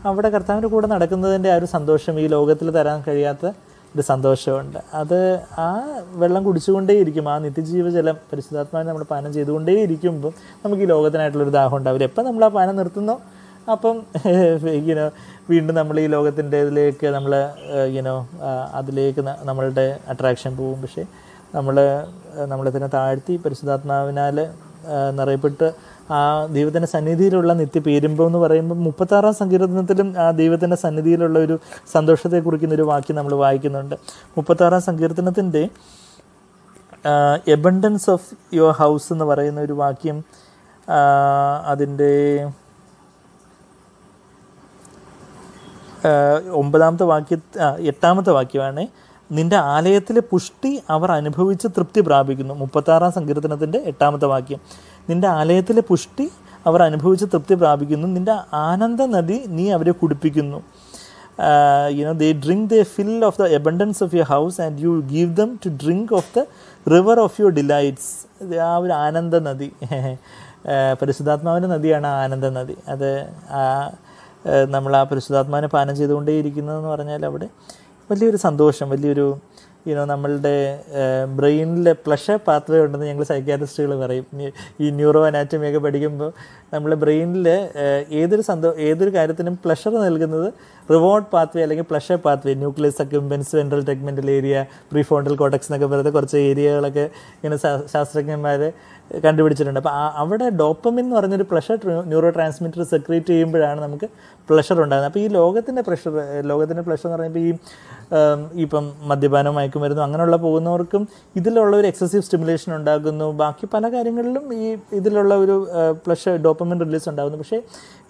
അവിടെ കർത്താവിന്റെ കൂടെ നടക്കുന്നതിന്റെ ആ ഒരു സന്തോഷം ഈ ലോകത്തിൽ തരാൻ കഴിയാത്ത ഒരു സന്തോഷമുണ്ട്. അത് ആ വെള്ളം കുടിച്ചുകൊണ്ടേയിരിക്കും. ആ നിത്യജീവജലം പരിശുദ്ധാത്മാവിനെ നമ്മൾ പാനം ചെയ്തുകൊണ്ടേയിരിക്കുമ്പം നമുക്ക് ഈ ലോകത്തിനായിട്ടുള്ളൊരു ദാഹം ഉണ്ടാവില്ല. എപ്പം നമ്മൾ ആ പാനം നിർത്തുന്നോ? അപ്പം ഇങ്ങനെ വീണ്ടും നമ്മൾ ഈ ലോകത്തിന്റെ ഇതിലേക്ക് നമ്മൾ ഇങ്ങനെ അതിലേക്ക് നമ്മളുടെ അട്രാക്ഷൻ പോകും. പക്ഷേ നമ്മൾ നമ്മളെ തന്നെ താഴ്ത്തി പരിശുദ്ധാത്മാവിനാൽ നിറയപ്പെട്ട് ആ ദൈവത്തിന്റെ സന്നിധിയിലുള്ള നിത്യ പേരുമ്പം എന്ന് പറയുമ്പോൾ മുപ്പത്താറാം സങ്കീർത്തനത്തിലും ആ ദൈവത്തിന്റെ സന്നിധിയിലുള്ള ഒരു സന്തോഷത്തെ കുറിക്കുന്ന ഒരു വാക്യം നമ്മൾ വായിക്കുന്നുണ്ട്. മുപ്പത്താറാം സങ്കീർത്തനത്തിന്റെ എബണ്ടൻസ് ഓഫ് യുവർ ഹൗസ് എന്ന് പറയുന്ന ഒരു വാക്യം അതിന്റെ ഒമ്പതാമത്തെ വാക്യ എട്ടാമത്തെ വാക്യമാണ് നിന്റെ ആലയത്തിലെ പുഷ്ടി അവർ അനുഭവിച്ച് തൃപ്തി പ്രാപിക്കുന്നു മുപ്പത്താറാം സങ്കീർത്തനത്തിന്റെ എട്ടാമത്തെ വാക്യം. നിന്റെ ആലയത്തിലെ പുഷ്ടി അവർ അനുഭവിച്ച് തൃപ്തി പ്രാപിക്കുന്നു. നിന്റെ ആനന്ദ നദി നീ അവരെ കുടിപ്പിക്കുന്നു. You know they drink the fill of the abundance of your house and you give them to drink of the river of your delights ആ ഒരു ആനന്ദ നദി. *laughs* പരിശുദ്ധാത്മാവിന്റെ നദിയാണ് ആനന്ദ നദി. അത് ആ നമ്മൾ ആ പരിശുദ്ധാത്മാവിനെ പാനം ചെയ്തുകൊണ്ടേയിരിക്കുന്നതെന്ന് പറഞ്ഞാൽ അവിടെ വലിയൊരു സന്തോഷം വലിയൊരു യുനോ നമ്മളുടെ ബ്രെയിനിലെ പ്ലഷർ പാത്വേ ഉണ്ടെന്ന് ഞങ്ങൾ സൈക്യാട്രിസ്റ്റുകൾ പറയും. ഈ- ന്യൂറോ അനാറ്റമിയൊക്കെ പഠിക്കുമ്പോൾ നമ്മളെ ബ്രെയിനിൽ ഏതൊരു സന്തോ ഏതൊരു കാര്യത്തിനും പ്ലഷർ നൽകുന്നത് റിവോർഡ് പാത്വേ അല്ലെങ്കിൽ pleasure pathway nucleus accumbens ventral tegmental area prefrontal cortex എന്നൊക്കെ പറയുന്ന കുറച്ച് ഏരിയകളൊക്കെ ഇങ്ങനെ ശാസ്ത്രജ്ഞന്മാർ കണ്ടുപിടിച്ചിട്ടുണ്ട്. അപ്പോൾ അവിടെ ഡോപ്പമിൻ എന്ന് പറഞ്ഞൊരു പ്ലഷർ ന്യൂറോ ട്രാൻസ്മിറ്റർ സെക്രീറ്റ് ചെയ്യുമ്പോഴാണ് നമുക്ക് പ്ലഷർ ഉണ്ടാകുന്നത്. അപ്പോൾ ഈ ലോകത്തിന്റെ പ്രഷർ ലോകത്തിന്റെ പ്ലഷർ എന്ന് പറയുമ്പോൾ ഈ ഇപ്പം മദ്യപാനം മയക്കുമരുന്നും അങ്ങനെയുള്ള പോകുന്നവർക്കും ഇതിലുള്ള ഒരു എക്സസീവ് സ്റ്റിമുലേഷൻ ഉണ്ടാകുന്നു. ബാക്കി പല കാര്യങ്ങളിലും ഈ ഇതിലുള്ള ഒരു പ്ലഷർ ഡോപ്പമിൻ റിലീസ് ഉണ്ടാകുന്നു. പക്ഷേ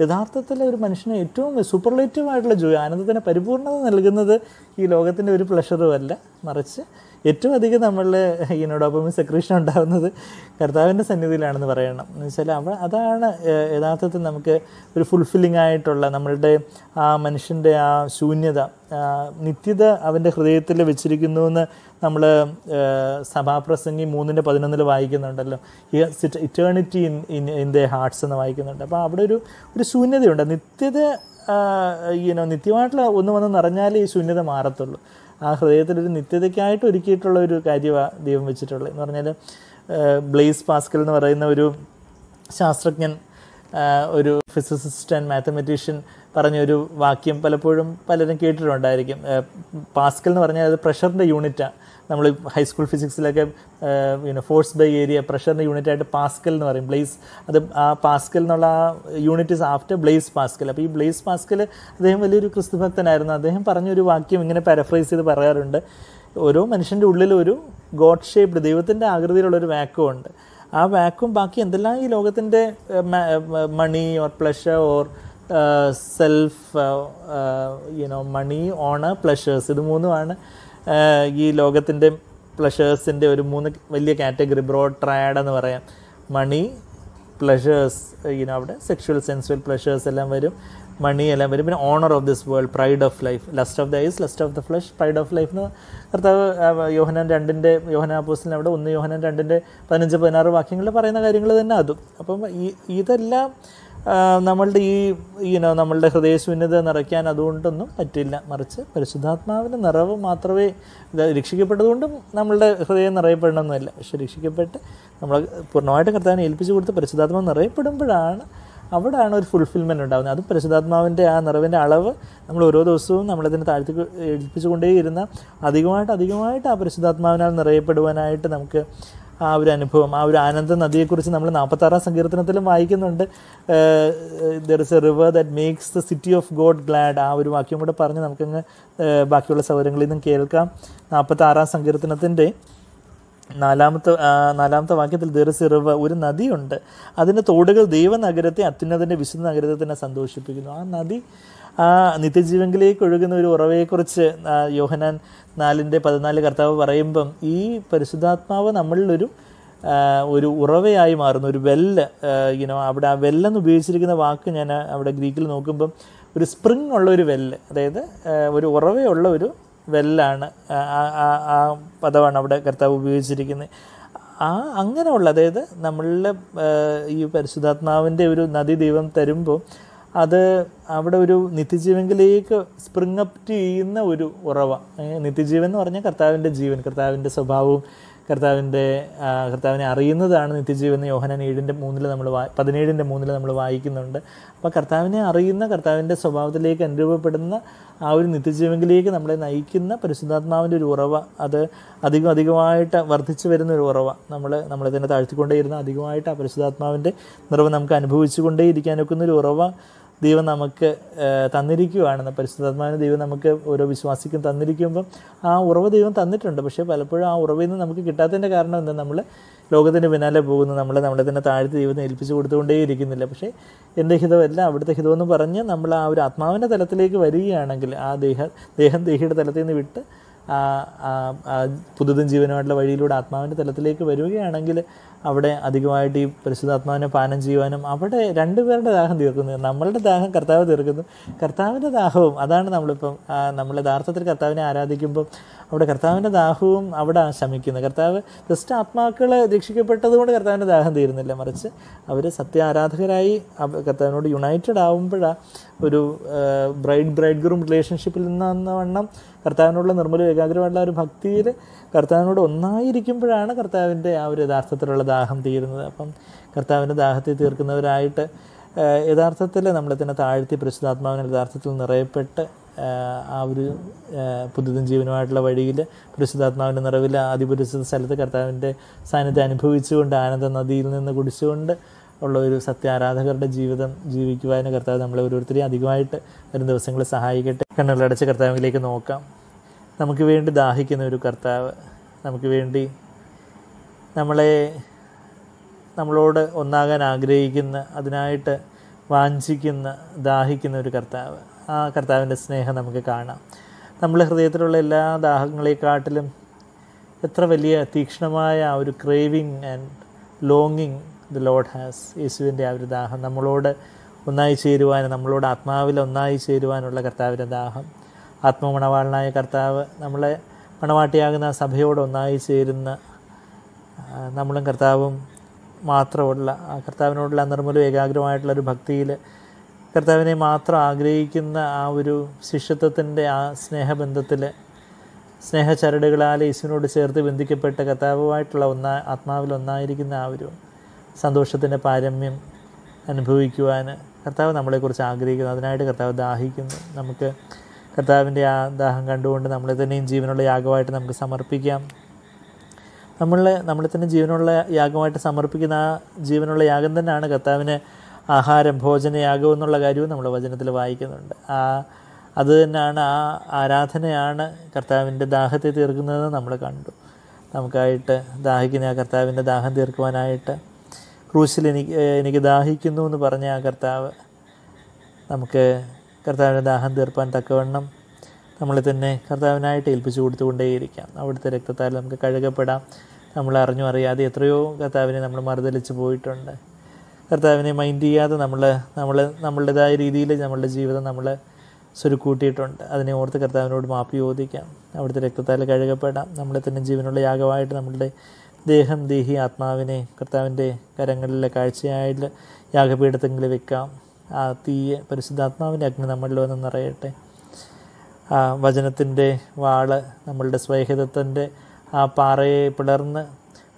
യഥാർത്ഥത്തിൽ ഒരു മനുഷ്യന് ഏറ്റവും സൂപ്പർലേറ്റീവ് ആയിട്ടുള്ള ജോയ് ആനന്ദത്തിന് പരിപൂർണത നൽകുന്നത് ഈ ലോകത്തിന്റെ ഒരു പ്ലഷറും അല്ല. മറിച്ച് ഏറ്റവും അധികം നമ്മളിൽ ഈ ഡോപ്പമിൻ സെക്രീഷൻ ഉണ്ടാകുന്നത് കർത്താവിന്റെ സന്നിധിയിലാണെന്ന് പറയണം. എന്ന് വെച്ചാൽ അവ അതാണ് യഥാർത്ഥത്തിൽ നമുക്ക് ഒരു ഫുൾഫില്ലിംഗ് ആയിട്ടുള്ള നമ്മളുടെ ആ മനുഷ്യന്റെ ആ ശൂന്യത. നിത്യത അവന്റെ ഹൃദയത്തിൽ വെച്ചിരിക്കുന്നു എന്ന് നമ്മൾ സഭാപ്രസംഗി മൂന്നിന്റെ പതിനൊന്നിൽ വായിക്കുന്നുണ്ടല്ലോ. Eternity in in in the hearts എന്ന് വായിക്കുന്നുണ്ട്. അപ്പോൾ അവിടെ ഒരു ഒരു ശൂന്യതയുണ്ട്. നിത്യത ഈനോ നിത്യമായിട്ടുള്ള ഒന്ന് വന്ന് നിറഞ്ഞാലേ ഈ ശൂന്യത മാറത്തുള്ളൂ. ആ ഹൃദയത്തിലൊരു നിത്യതയ്ക്കായിട്ട് ഒരുക്കിയിട്ടുള്ള ഒരു കാര്യമാണ് ദൈവം വെച്ചിട്ടുള്ളത്. എന്ന് പറഞ്ഞാൽ ബ്ലേസ് പാസ്കൽ എന്ന് പറയുന്ന ഒരു ശാസ്ത്രജ്ഞൻ ഒരു ഫിസിസിസ്റ്റ് ആൻഡ് മാത്തമെറ്റീഷ്യൻ പറഞ്ഞൊരു വാക്യം പലപ്പോഴും പലരും കേട്ടിട്ടുണ്ടായിരിക്കും. പാസ്കൽ എന്ന് പറഞ്ഞാൽ അത് പ്രഷറിന്റെ യൂണിറ്റാണ് നമ്മൾ ഹൈസ്കൂൾ ഫിസിക്സിലൊക്കെ പിന്നെ ഫോഴ്സ് ബൈ ഏരിയ പ്രഷറിന്റെ യൂണിറ്റ് ആയിട്ട് പാസ്കൽ എന്ന് പറയും. ബ്ലേസ് അത് ആ പാസ്കൽ എന്നുള്ള ആ unit is after Blaise Pascal അപ്പോൾ ഈ ബ്ലേസ് പാസ്കൽ അദ്ദേഹം വലിയൊരു ക്രിസ്തുഭക്തനായിരുന്നു. അദ്ദേഹം പറഞ്ഞൊരു വാക്യം ഇങ്ങനെ പാരഫ്രൈസ് ചെയ്ത് പറയാറുണ്ട്. ഓരോ മനുഷ്യന്റെ ഉള്ളിൽ ഒരു ഗോഡ് ഷേപ്ഡ് ദൈവത്തിന്റെ ആകൃതിയിലുള്ളൊരു വാക്വം ഉണ്ട്. ആ വാക്കും ബാക്കി എന്തെല്ലാം ഈ ലോകത്തിന്റെ money or pleasure or self you know money honour pleasures ഇത് മൂന്നുമാണ് ഈ ലോകത്തിന്റെ പ്ലഷേഴ്സിന്റെ ഒരു മൂന്ന് വലിയ കാറ്റഗറി ബ്രോഡ് ട്രയാഡ് എന്ന് പറയാം. മണി പ്ലഷേഴ്സ് ഇങ്ങനെ അവിടെ സെക്ഷുവൽ സെൻസുവൽ പ്ലഷേഴ്സ് എല്ലാം വരും. മണി എല്ലാം വരും. പിന്നെ honour of this world pride of life lust of the eyes lust of the flesh pride of life എന്ന് കർത്താവ് യോഹനാൻ രണ്ടിന്റെ യോഹന അപ്പോസിലിന് അവിടെ ഒന്ന് യോഹനാൻ രണ്ടിന്റെ പതിനഞ്ച് പതിനാറ് വാക്യങ്ങളിൽ പറയുന്ന കാര്യങ്ങൾ തന്നെ അതും. അപ്പം ഈ ഇതെല്ലാം നമ്മളുടെ ഈ ഈനോ നമ്മളുടെ ഹൃദയശൂന്യത നിറയ്ക്കാൻ അതുകൊണ്ടൊന്നും പറ്റില്ല. മറിച്ച് പരിശുദ്ധാത്മാവിന്റെ നിറവ് മാത്രമേ രക്ഷിക്കപ്പെട്ടതുകൊണ്ടും നമ്മളുടെ ഹൃദയം നിറയപ്പെടണമെന്നില്ല. പക്ഷെ രക്ഷിക്കപ്പെട്ട് നമ്മൾ പൂർണമായിട്ട് കർത്താവിനെ ഏൽപ്പിച്ചു കൊടുത്ത് പരിശുദ്ധാത്മാവ് നിറയപ്പെടുമ്പോഴാണ് അവിടെയാണ് ഒരു ഫുൾഫിൽമെന്റ് ഉണ്ടാകുന്നത് അത് പരിശുദ്ധാത്മാവിന്റെ ആ നിറവിന്റെ അളവ് നമ്മൾ ഓരോ ദിവസവും നമ്മളതിനെ താഴ്ത്തി ഏൽപ്പിച്ചുകൊണ്ടേയിരുന്ന അധികമായിട്ട് അധികമായിട്ട് ആ പരിശുദ്ധാത്മാവിനാൽ നിറയപ്പെടുവാനായിട്ട് നമുക്ക് ആ ഒരു അനുഭവം ആ ഒരു ആനന്ദ നദിയെക്കുറിച്ച് നമ്മൾ നാൽപ്പത്താറാം സങ്കീർത്തനത്തിലും വായിക്കുന്നുണ്ട്. There is a river that makes the city of God glad ആ ഒരു വാക്യം കൂടെ പറഞ്ഞ് നമുക്കങ്ങ് ബാക്കിയുള്ള സൗകര്യങ്ങളിൽ നിന്നും കേൾക്കാം. നാൽപ്പത്താറാം സങ്കീർത്തനത്തിന്റെ നാലാമത്തെ നാലാമത്തെ വാക്യത്തിൽ ദീർഘസിറവ് ഒരു നദിയുണ്ട്. അതിന്റെ തോടുകൾ ദൈവനഗരത്തെ അത്യുന്നതിന്റെ വിശുദ്ധ നഗരത്തെ തന്നെ സന്തോഷിപ്പിക്കുന്നു. ആ നദി ആ നിത്യജീവങ്കിലേക്ക് ഒഴുകുന്ന ഒരു ഉറവയെക്കുറിച്ച് യോഹനാൻ നാലിന്റെ പതിനാല് കർത്താവ് പറയുമ്പം ഈ പരിശുദ്ധാത്മാവ് നമ്മളിലൊരു ഒരു ഉറവയായി മാറുന്നു ഒരു വെല്ല് യുനോ അവിടെ ആ വെല്ലെന്ന് ഉപയോഗിച്ചിരിക്കുന്ന വാക്ക് ഞാൻ അവിടെ ഗ്രീക്കിൽ നോക്കുമ്പം ഒരു സ്പ്രിങ് ഉള്ള ഒരു വെല്ല് അതായത് ഒരു ഉറവയുള്ള ഒരു വെല്ലാണ് ആ പദമാണ് അവിടെ കർത്താവ് ഉപയോഗിച്ചിരിക്കുന്നത്. ആ അങ്ങനെയുള്ള അതായത് നമ്മളിലെ ഈ പരിശുദ്ധാത്മാവിന്റെ ഒരു നദി ദൈവം തരുമ്പോൾ അത് അവിടെ ഒരു നിത്യജീവങ്കിലേക്ക് സ്പ്രിങ് അപ്പ് ചെയ്യുന്ന ഒരു ഉറവ. നിത്യജീവൻ എന്ന് പറഞ്ഞാൽ കർത്താവിന്റെ ജീവൻ കർത്താവിന്റെ സ്വഭാവവും കർത്താവിന്റെ കർത്താവിനെ അറിയുന്നതാണ് നിത്യജീവൻ യോഹനാൻ ഏഴിന്റെ മൂന്നിൽ നമ്മൾ വാ പതിനേഴിന്റെ മൂന്നിൽ നമ്മൾ വായിക്കുന്നുണ്ട്. അപ്പോൾ കർത്താവിനെ അറിയുന്ന കർത്താവിന്റെ സ്വഭാവത്തിലേക്ക് അനുരൂപപ്പെടുന്ന ആ ഒരു നിത്യജീവങ്കിലേക്ക് നമ്മളെ നയിക്കുന്ന പരിശുദ്ധാത്മാവിന്റെ ഒരു ഉറവ. അത് അധികം അധികമായിട്ട് വർദ്ധിച്ചു വരുന്ന ഒരു ഉറവ. നമ്മൾ നമ്മളെ തന്നെ താഴ്ത്തിക്കൊണ്ടേയിരുന്ന അധികമായിട്ട് ആ പരിശുദ്ധാത്മാവിന്റെ നിറവ് നമുക്ക് അനുഭവിച്ചു ഇരിക്കാനൊക്കുന്ന ഒരു ഉറവ. ദൈവം നമുക്ക് തന്നിരിക്കുകയാണെന്ന് തന്നിരിക്കുകയാണ് പരിശുദ്ധാത്മാവിന് ദൈവം നമുക്ക് ഓരോ വിശ്വാസിക്കും തന്നിരിക്കുമ്പം ആ ഉറവ് ദൈവം തന്നിട്ടുണ്ട്. പക്ഷേ പലപ്പോഴും ആ ഉറവിൽ നിന്ന് നമുക്ക് കിട്ടാത്തതിന്റെ കാരണം എന്താ? നമ്മൾ ലോകത്തിന്റെ പിന്നാലെ പോകുന്നു. നമ്മൾ നമ്മളെ തന്നെ താഴ്ത്തി ദൈവത്തെ ഏൽപ്പിച്ചു കൊടുത്തുകൊണ്ടേ ഇരിക്കുന്നില്ല പക്ഷേ എന്റെ ഹിതമല്ല അവിടുത്തെ ഹിതമെന്ന് പറഞ്ഞ് നമ്മൾ ആ ഒരു ആത്മാവിന്റെ തലത്തിലേക്ക് വരികയാണെങ്കിൽ ആ ദേഹ ദേഹം ദേഹിയുടെ തലത്തിൽ നിന്ന് വിട്ട് പുതുതും ജീവനുമായിട്ടുള്ള വഴിയിലൂടെ ആത്മാവിന്റെ തലത്തിലേക്ക് വരികയാണെങ്കിൽ അവിടെ അധികമായിട്ട് ഈ പരിശുദ്ധാത്മാവിനെ പാനം ചെയ്യുവാനും അവിടെ രണ്ടുപേരുടെ ദാഹം തീർക്കുന്നു. നമ്മളുടെ ദാഹം കർത്താവ് തീർക്കുന്നു. കർത്താവിന്റെ ദാഹവും അതാണ് നമ്മളിപ്പം നമ്മൾ യഥാർത്ഥത്തിൽ കർത്താവിനെ ആരാധിക്കുമ്പോൾ അവിടെ കർത്താവിന്റെ ദാഹവും അവിടെ ശമിക്കുന്നത് കർത്താവ് ജസ്റ്റ് ആത്മാക്കൾ രക്ഷിക്കപ്പെട്ടതുകൊണ്ട് കർത്താവിന്റെ ദാഹം തീരുന്നില്ല. മറിച്ച് അവർ സത്യ ആരാധകരായി കർത്താവിനോട് യുണൈറ്റഡ് ആവുമ്പോഴാണ് ഒരു ബ്രൈഡ് ബ്രൈഡ് ഗ്രൂം റിലേഷൻഷിപ്പിൽ നിന്ന വണ്ണം കർത്താവിനോടുള്ള നിർമ്മല ഏകാഗ്രമായിട്ടുള്ള ഒരു ഭക്തിയിൽ കർത്താവിനോട് ഒന്നായിരിക്കുമ്പോഴാണ് കർത്താവിന്റെ ആ ഒരു യഥാർത്ഥത്തിലുള്ള ദാഹം തീരുന്നത്. അപ്പം കർത്താവിന്റെ ദാഹത്തെ തീർക്കുന്നവരായിട്ട് യഥാർത്ഥത്തിൽ നമ്മളെ തന്നെ താഴ്ത്തി പരിശുദ്ധാത്മാവിനെ യഥാർത്ഥത്തിൽ നിറയപ്പെട്ട് ആ ഒരു പുതുതും ജീവനുമായിട്ടുള്ള വഴിയിൽ പരിശുദ്ധാത്മാവിന്റെ നിറവിൽ അതിപരിശുദ്ധ സ്ഥലത്ത് കർത്താവിന്റെ സാന്നിധ്യം അനുഭവിച്ചുകൊണ്ട് ആനന്ദ നദിയിൽ നിന്ന് കുടിച്ചുകൊണ്ട് ഉള്ള ഒരു സത്യാരാധകരുടെ ജീവിതം ജീവിക്കുവാനും കർത്താവ് നമ്മളെ ഓരോരുത്തരെയും അധികമായിട്ട് വരും ദിവസങ്ങളിൽ സഹായിക്കട്ടെ. കണ്ണുകളടച്ച് കർത്താവിലേക്ക് നോക്കാം. നമുക്ക് വേണ്ടി ദാഹിക്കുന്ന ഒരു കർത്താവ് നമുക്ക് വേണ്ടി നമ്മളെ നമ്മളോട് ഒന്നാകാൻ ആഗ്രഹിക്കുന്ന അതിനായിട്ട് വാഞ്ചിക്കുന്ന ദാഹിക്കുന്ന ഒരു കർത്താവ്. ആ കർത്താവിന്റെ സ്നേഹം നമുക്ക് കാണാം. നമ്മുടെ ഹൃദയത്തിലുള്ള എല്ലാ ദാഹങ്ങളെക്കാട്ടിലും എത്ര വലിയ തീക്ഷ്ണമായ ഒരു ക്രേവിങ് ആൻഡ് ലോങ്ങിങ് ദ ലോഡ് ഹാസ് യേശുവിന്റെ ആ ഒരു ദാഹം നമ്മളോട് ഒന്നായി ചേരുവാനും നമ്മളോട് ആത്മാവിൽ ഒന്നായി ചേരുവാനുള്ള കർത്താവിന്റെ ദാഹം. ആത്മമണവാളനായ കർത്താവ് നമ്മളെ മണവാട്ടിയാകുന്ന സഭയോട് ഒന്നായി ചേരുന്ന നമ്മളും കർത്താവും മാത്രമുള്ള ആ കർത്താവിനോടുള്ള നിർമ്മല ഏകാഗ്രമായിട്ടുള്ള ഒരു ഭക്തിയിൽ കർത്താവിനെ മാത്രം ആഗ്രഹിക്കുന്ന ആ ഒരു ശിഷ്യത്വത്തിന്റെ ആ സ്നേഹബന്ധത്തിൽ സ്നേഹചരടുകളാൽ യേശുവിനോട് ചേർത്ത് ബന്ധിക്കപ്പെട്ട കർത്താവുമായിട്ടുള്ള ഒന്നാ ആത്മാവിൽ ഒന്നായിരിക്കുന്ന ആ ഒരു സന്തോഷത്തിന്റെ പാരമ്യം അനുഭവിക്കുവാൻ കർത്താവ് നമ്മളെക്കുറിച്ച് ആഗ്രഹിക്കുന്നു. അതിനായിട്ട് കർത്താവ് ദാഹിക്കുന്നു. നമുക്ക് കർത്താവിന്റെ ആ ദാഹം കണ്ടുകൊണ്ട് നമ്മളെ തന്നെയും ജീവനുള്ള യാഗമായിട്ട് നമുക്ക് സമർപ്പിക്കാം. നമ്മളെ നമ്മളെ തന്നെ ജീവനുള്ള യാഗമായിട്ട് സമർപ്പിക്കുന്ന ആ ജീവനുള്ള യാഗം തന്നെയാണ് കർത്താവിന് ആഹാരം ഭോജനയാഗം എന്നുള്ള കാര്യവും നമ്മൾ വചനത്തിൽ വായിക്കുന്നുണ്ട്. ആ അത് തന്നെയാണ് ആ ആരാധനയാണ് കർത്താവിന്റെ ദാഹത്തെ തീർക്കുന്നതെന്ന് നമ്മൾ കണ്ടു. നമുക്കായിട്ട് ദാഹിക്കുന്ന ആ കർത്താവിന്റെ ദാഹം തീർക്കുവാനായിട്ട് ക്രൂശിൽ എനിക്ക് എനിക്ക് ദാഹിക്കുന്നു എന്ന് പറഞ്ഞ ആ കർത്താവ് നമുക്ക് കർത്താവിന്റെ ദാഹം തീർപ്പാൻ തക്കവണ്ണം നമ്മളെ തന്നെ കർത്താവിനായിട്ട് ഏൽപ്പിച്ചു കൊടുത്തുകൊണ്ടേയിരിക്കാം. അവിടുത്തെ രക്തത്താൽ നമുക്ക് കഴുകപ്പെടാം. നമ്മൾ അറിഞ്ഞു അറിയാതെ എത്രയോ കർത്താവിനെ നമ്മൾ മറുതലിച്ച് പോയിട്ടുണ്ട്. കർത്താവിനെ മൈൻഡ് ചെയ്യാതെ നമ്മൾ നമ്മൾ നമ്മളുടേതായ രീതിയിൽ നമ്മളുടെ ജീവിതം നമ്മൾ സ്വരുക്കൂട്ടിയിട്ടുണ്ട്. അതിനെ ഓർത്ത് കർത്താവിനോട് മാപ്പ് ചോദിക്കാം. അവിടുത്തെ രക്തത്താൽ കഴുകപ്പെടാം. നമ്മളെ തന്നെ ജീവനുള്ള യാഗമായിട്ട് നമ്മളുടെ ദേഹം ദേഹി ആത്മാവിനെ കർത്താവിന്റെ കരങ്ങളിലെ കാഴ്ചയായി യാഗപീഠത്തെങ്കിൽ വെക്കാം. ആ തീയെ പരിശുദ്ധാത്മാവിന്റെ അഗ്നി നമ്മളിൽ വന്ന് നിറയട്ടെ. ആ വചനത്തിന്റെ വാൾ നമ്മളുടെ സ്വൈഹിതത്തിന്റെ ആ പാറയെ പിളർന്ന്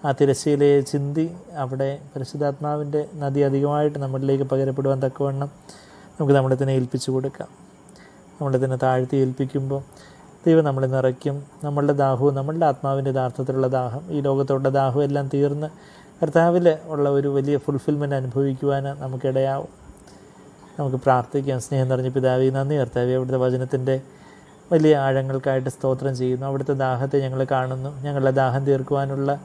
ആ തിരശ്ശീലയെ ചിന്തി അവിടെ പരിശുദ്ധാത്മാവിന്റെ നദി അധികമായിട്ട് നമ്മളിലേക്ക് പകരപ്പെടുവാൻ തക്കവണ്ണം നമുക്ക് നമ്മളെ തന്നെ ഏൽപ്പിച്ചു കൊടുക്കാം. നമ്മളെ തന്നെ താഴ്ത്തി ഏൽപ്പിക്കുമ്പോൾ ദൈവം നമ്മളെ നിറയ്ക്കും. നമ്മളുടെ ദാഹവും നമ്മളുടെ ആത്മാവിന്റെ യഥാർത്ഥത്തിലുള്ള ദാഹം ഈ ലോകത്തോടെ ദാഹവും എല്ലാം തീർന്ന് കർത്താവിൽ ഉള്ള ഒരു വലിയ ഫുൾഫിൽമെന്റ് അനുഭവിക്കുവാൻ നമുക്കിടയാവും. നമുക്ക് പ്രാർത്ഥിക്കാം. സ്നേഹം നിറഞ്ഞ പിതാവി നന്ദി കർത്താവി. അവിടുത്തെ വചനത്തിന്റെ വലിയ ആഴങ്ങൾക്കായിട്ട് സ്തോത്രം ചെയ്യുന്നു. അവിടുത്തെ ദാഹത്തെ ഞങ്ങൾ കാണുന്നു. ഞങ്ങളുടെ ദാഹം തീർക്കുവാനുള്ള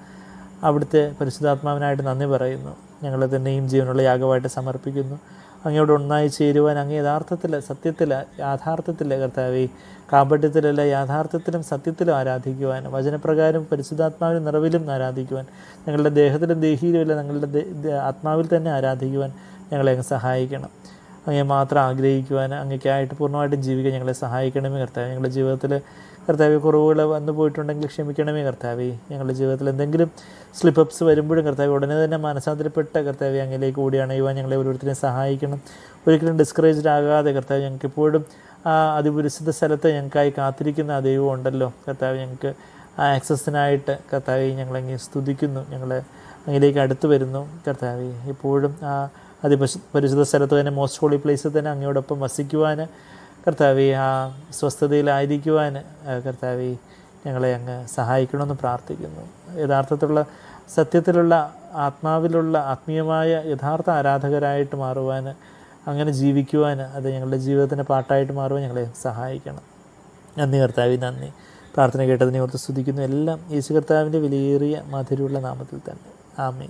അവിടുത്തെ പരിശുദ്ധാത്മാവിനായിട്ട് നന്ദി പറയുന്നു. ഞങ്ങളെ തന്നെയും ജീവനുള്ള യാഗമായിട്ട് സമർപ്പിക്കുന്നു. അങ്ങയോട് ഒന്നായി ചേരുവാൻ അങ്ങ് യഥാർത്ഥത്തിൽ സത്യത്തിൽ യാഥാർത്ഥത്തിൽ കർത്താവെ കാപട്യത്തിലല്ല യാഥാർത്ഥ്യത്തിലും സത്യത്തിലും ആരാധിക്കുവാൻ വചനപ്രകാരം പരിശുദ്ധാത്മാവിനും നിറവിലും ആരാധിക്കുവാൻ ഞങ്ങളുടെ ദേഹത്തിലും ദേഹിയിലുമല്ല ഞങ്ങളുടെ ആത്മാവിൽ തന്നെ ആരാധിക്കുവാൻ ഞങ്ങളെ അങ്ങ് സഹായിക്കണം. അങ്ങേ മാത്രം ആഗ്രഹിക്കുവാൻ അങ്ങേക്കായിട്ട് പൂർണമായിട്ടും ജീവിക്കാൻ ഞങ്ങളെ സഹായിക്കണമേ കർത്താവ്. ഞങ്ങളുടെ ജീവിതത്തിൽ കർത്താവെ കുറവുകൾ വന്നു പോയിട്ടുണ്ടെങ്കിൽ ക്ഷമിക്കണമേ കർത്താവേ. ഞങ്ങളുടെ ജീവിതത്തിൽ എന്തെങ്കിലും സ്ലിപ്പ് അപ്സ് വരുമ്പോഴും കർത്താവ് ഉടനെ തന്നെ മനസ്സാന്തരപ്പെട്ട കർത്താവ് അങ്ങിലേക്ക് കൂടി അണയുവാൻ ഞങ്ങളെ ഓരോരുത്തരെയും സഹായിക്കണം. ഒരിക്കലും ഡിസ്കറേജ്ഡ് ആകാതെ കർത്താവ് ഞങ്ങൾക്ക് എപ്പോഴും ആ അതിപുരുഷിത സ്ഥലത്ത് ഞങ്ങൾക്കായി കാത്തിരിക്കുന്ന ആ ദൈവം ഉണ്ടല്ലോ. കർത്താവ് ഞങ്ങൾക്ക് ആ ആക്സസിനായിട്ട് കർത്താവെ ഞങ്ങളങ്ങ് സ്തുതിക്കുന്നു. ഞങ്ങൾ അങ്ങിലേക്ക് അടുത്ത് വരുന്നു. കർത്താവെ എപ്പോഴും ആ അതിപരിശുദ്ധ പരിശുദ്ധ സ്ഥലത്ത് തന്നെ മോസ്റ്റ് ഹോളി പ്ലേസിൽ തന്നെ അങ്ങയോടൊപ്പം വസിക്കുവാൻ കർത്താവെ ആ സ്വസ്ഥതയിലായിരിക്കുവാൻ കർത്താവെ ഞങ്ങളെ അങ്ങ് സഹായിക്കണമെന്ന് പ്രാർത്ഥിക്കുന്നു. യഥാർത്ഥത്തിലുള്ള സത്യത്തിലുള്ള ആത്മാവിലുള്ള ആത്മീയമായ യഥാർത്ഥ ആരാധകരായിട്ട് മാറുവാൻ അങ്ങനെ ജീവിക്കുവാൻ അത് ഞങ്ങളുടെ ജീവിതത്തിന്റെ പാട്ടായിട്ട് മാറുവാൻ ഞങ്ങളെ സഹായിക്കണം. നന്ദി കർത്താവി നന്ദി. പ്രാർത്ഥന കേട്ടതിനെ ഓർത്ത് സ്തുതിക്കുന്നു. എല്ലാം യേശു കർത്താവിന്റെ വിലയേറിയ മധുരമുള്ള നാമത്തിൽ തന്നെ. ആമേ